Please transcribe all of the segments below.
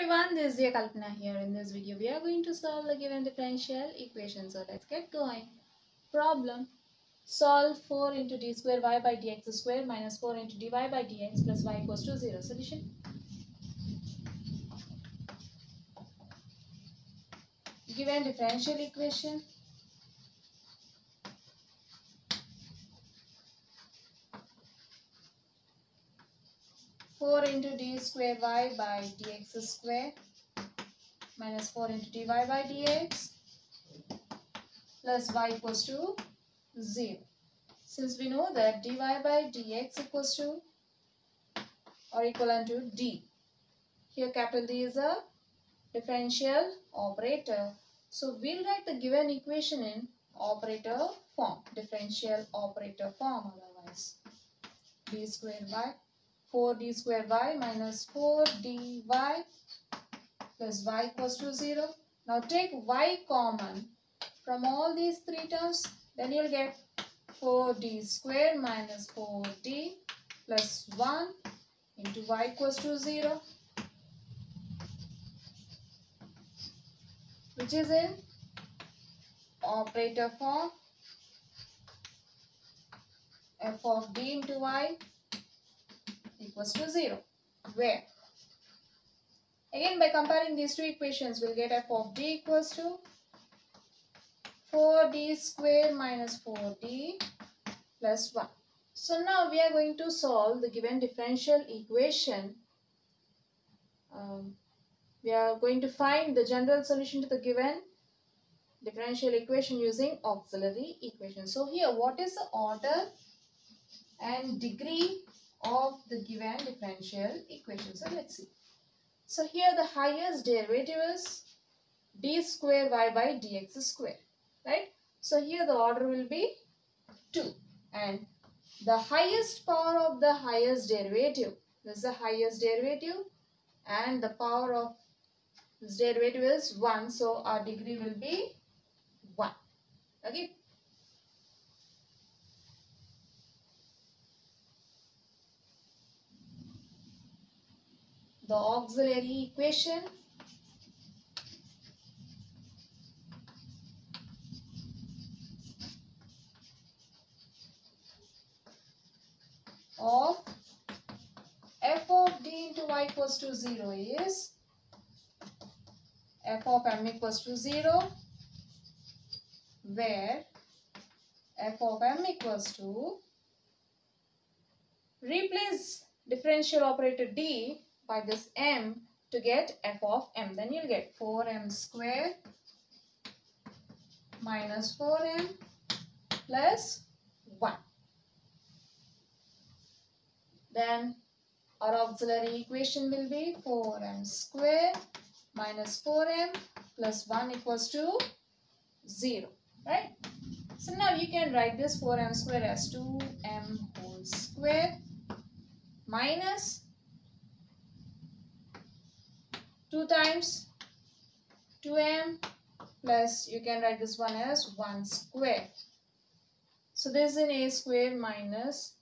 everyone, this is your Kalpana here. In this video, we are going to solve the given differential equation. So let's get going. Problem. Solve 4 into d square y by dx square minus 4 into dy by dx plus y equals to 0. Solution. Given differential equation. Four into d square y by dx square minus four into dy by dx plus y equals to 0. Since we know that dy by dx equals to or equivalent to d. Here capital D is a differential operator. So we'll write the given equation in operator form, differential operator form otherwise. d square y 4d square y minus 4dy plus y equals to 0. Now take y common from all these three terms. Then you'll get 4d square minus 4d plus 1 into y equals to 0. Which is in operator form f of d into y equals to 0. Where? Again by comparing these two equations we'll get f of d equals to 4d square minus 4d plus 1. So now we are going to solve the given differential equation. Um, we are going to find the general solution to the given differential equation using auxiliary equation. So here what is the order and degree of the given differential equation. So let's see. So here the highest derivative is d square y by dx square. Right? So here the order will be 2. And the highest power of the highest derivative. This is the highest derivative. And the power of this derivative is 1. So our degree will be 1. Okay. The auxiliary equation. Of f of d into y equals to 0 is f of m equals to 0 where f of m equals to replace differential operator d by this m to get f of m. Then you'll get 4m square minus 4m plus 1. Then our auxiliary equation will be 4m square minus 4m plus 1 equals to 0. Right? So now you can write this 4m square as 2m whole square minus 2 times 2m plus you can write this one as 1 square. So this is an a square minus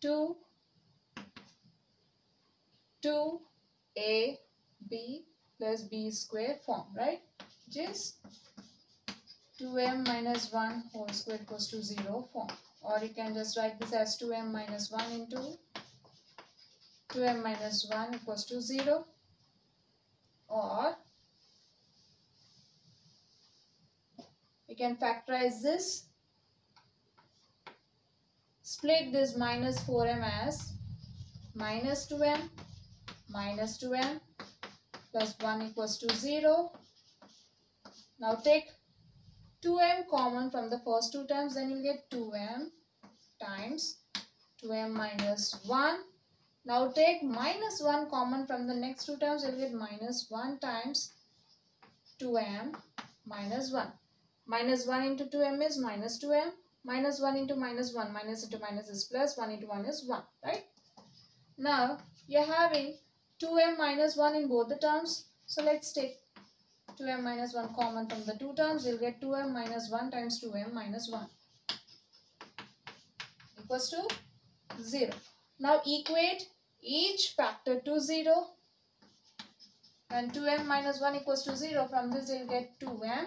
2 2 a b plus b square form right is 2m minus 1 whole square equals to 0 form or you can just write this as 2m minus 1 into 2m minus 1 equals to 0 or we can factorize this split this minus 4m as minus 2m minus 2m plus 1 equals to 0 now take 2m common from the first two terms then you get 2m times 2m minus 1 now take minus 1 common from the next two terms. You'll get minus 1 times 2m minus 1. Minus 1 into 2m is minus 2m. Minus 1 into minus 1. Minus into minus is plus. 1 into 1 is 1. Right? Now you're having 2m minus 1 in both the terms. So let's take 2m minus 1 common from the two terms. You'll get 2m minus 1 times 2m minus 1 equals to 0. Now equate each factor to 0 and 2m minus 1 equals to 0 from this you'll get 2m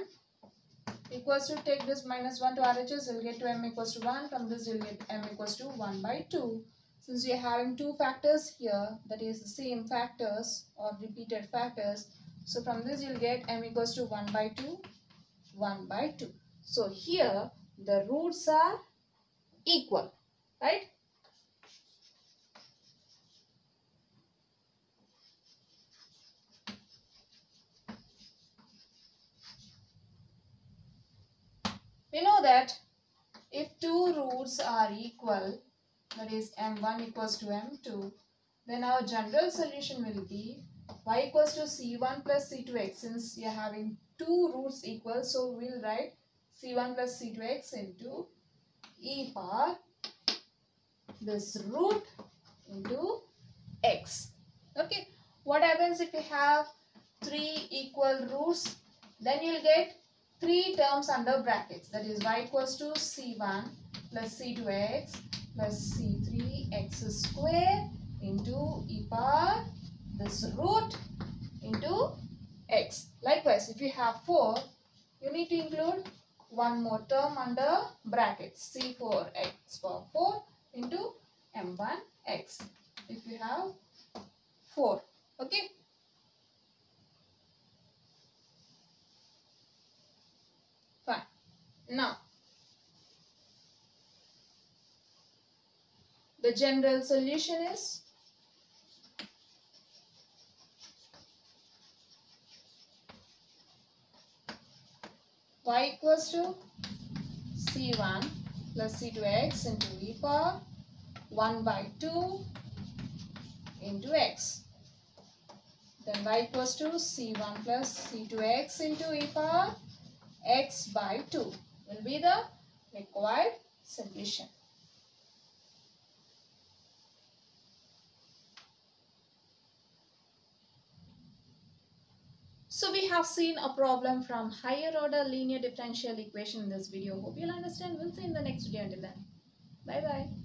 equals to take this minus 1 to RHS you'll get 2m equals to 1 from this you'll get m equals to 1 by 2 since we are having two factors here that is the same factors or repeated factors so from this you'll get m equals to 1 by 2 1 by 2 so here the roots are equal right We know that if two roots are equal, that is m1 equals to m2, then our general solution will be y equals to c1 plus c2x. Since we are having two roots equal, so we'll write c1 plus c2x into e power this root into x. Okay. What happens if you have three equal roots? Then you'll get three terms under brackets that is y equals to c1 plus c2x plus c3x square into e power this root into x. Likewise, if you have 4, you need to include one more term under brackets c4x for 4 into m1x if you have 4. Okay. Now, the general solution is y equals to c1 plus c2x into e power 1 by 2 into x. Then y equals to c1 plus c2x into e power x by 2 will be the required solution. So we have seen a problem from higher order linear differential equation in this video. Hope you'll understand. We'll see in the next video until then. Bye bye.